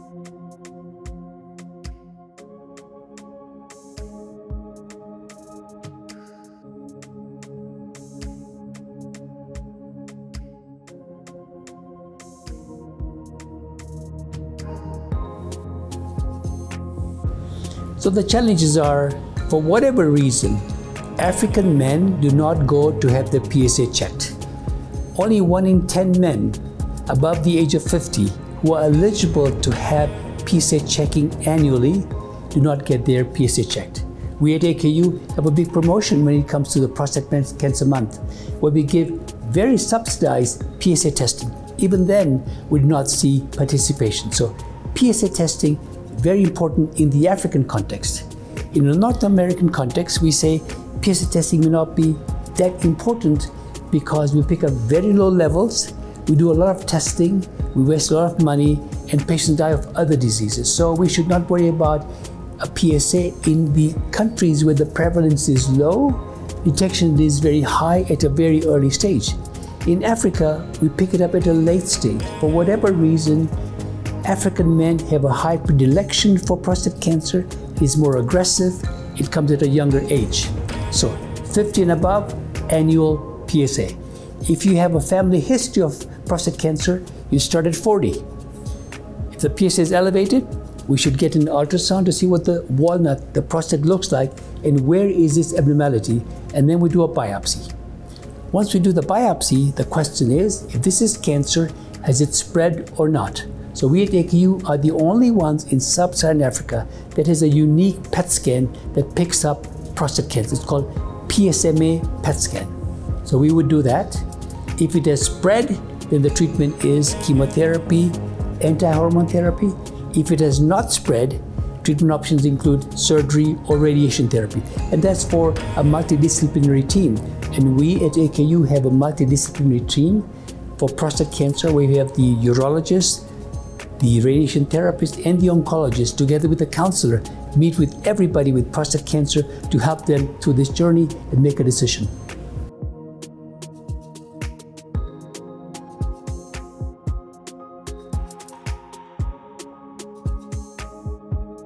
So the challenges are, for whatever reason, African men do not go to have their PSA checked. Only one in 10 men above the age of 50 who are eligible to have PSA checking annually do not get their PSA checked. We at AKU have a big promotion when it comes to the Prostate Cancer Month, where we give very subsidized PSA testing. Even then, we do not see participation. So PSA testing very important in the African context. In the North American context, we say PSA testing may not be that important because we pick up very low levels, we do a lot of testing, we waste a lot of money, and patients die of other diseases. So we should not worry about a PSA in the countries where the prevalence is low, detection is very high at a very early stage. In Africa, we pick it up at a late stage. For whatever reason, African men have a high predilection for prostate cancer. It's more aggressive. It comes at a younger age. So 50 and above, annual PSA. If you have a family history of prostate cancer, you start at 40. If the PSA is elevated, we should get an ultrasound to see what the walnut, the prostate looks like, and where is this abnormality, and then we do a biopsy. Once we do the biopsy, the question is, if this is cancer, has it spread or not? So we at AKU are the only ones in sub-Saharan Africa that has a unique PET scan that picks up prostate cancer. It's called PSMA PET scan. So we would do that. If it has spread, then the treatment is chemotherapy, anti-hormone therapy. If it has not spread, treatment options include surgery or radiation therapy. And that's for a multidisciplinary team. And we at AKU have a multidisciplinary team for prostate cancer where we have the urologist, the radiation therapist and the oncologist, together with the counselor, meet with everybody with prostate cancer to help them through this journey and make a decision.